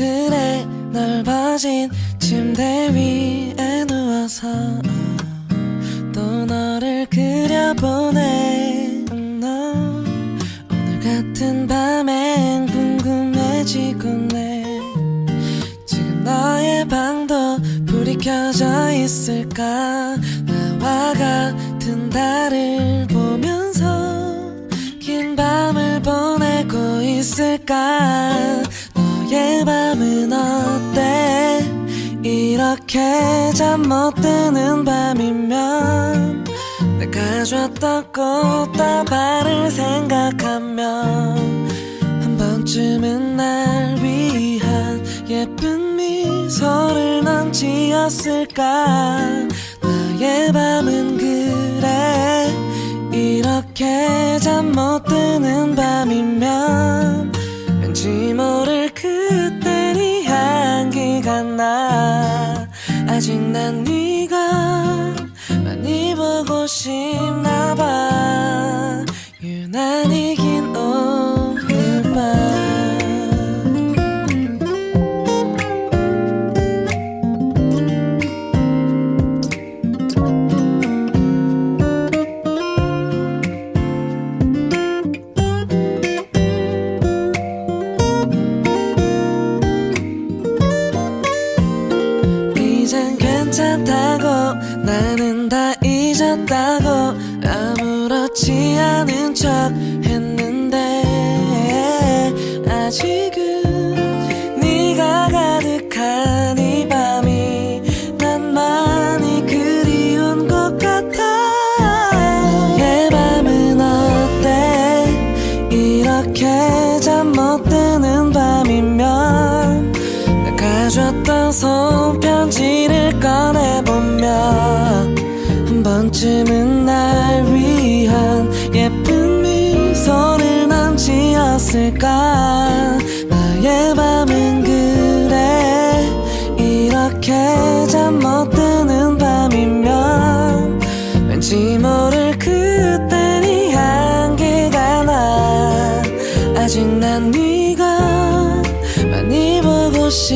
괜스레 넓어진 침대 위에 누워서 또 너를 그려보네. 너 오늘 같은 밤엔 궁금해지곤 해 지금 너의 방도 불이 켜져 있을까? 나와 같은 달을 보면서 긴 밤을 보내고 있을까 밤은 어때? 이렇게 잠 못 드는 밤이면 내가 줬던 꽃다발을 생각하면 한 번쯤은 날 위한 예쁜 미소를 넌 지었을까? 나의 밤은 그래. 이렇게 잠 못 드는 밤이면 괜찮다고. 나는 다 잊었다고. 아무렇지 않은 척 했는데 아직은 네가 가득한 이 밤이 난 많이 그리운 것 같아. 너의 밤은 어때? 이렇게 잠 못 드는 밤이면 줬던 손편지를 한 번쯤은 날 위한 예쁜 미소를 난 지었을까? 나의 밤은 그래. 이렇게 잠 못 드는 밤이면 왠지 모를 그때 네 향기가 나. 아직 난 네가 많이 보고 싶